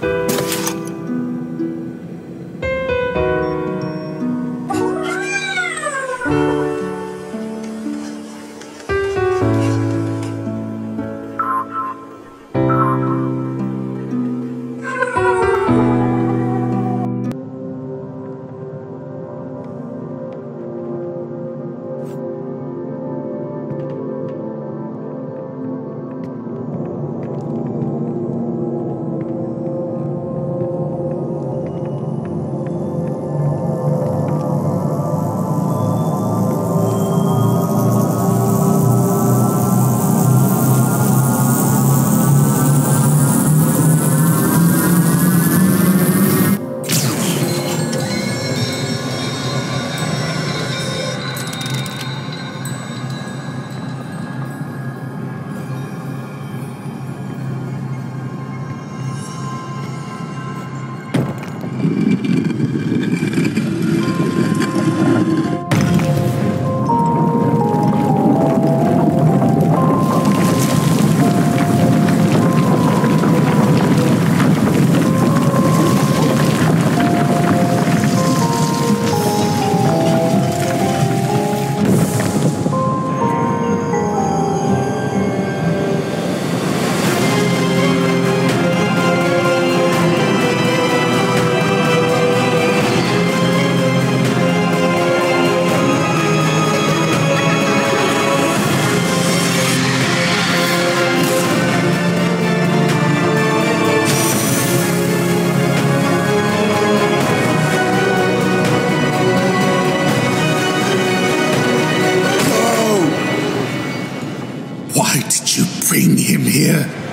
Bye. Here